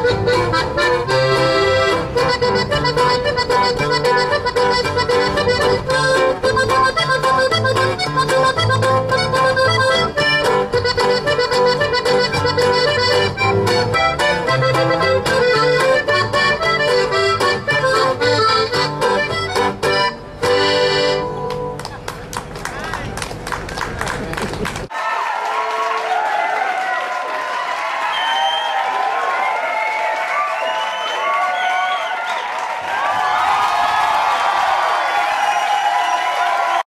Ha ha ha!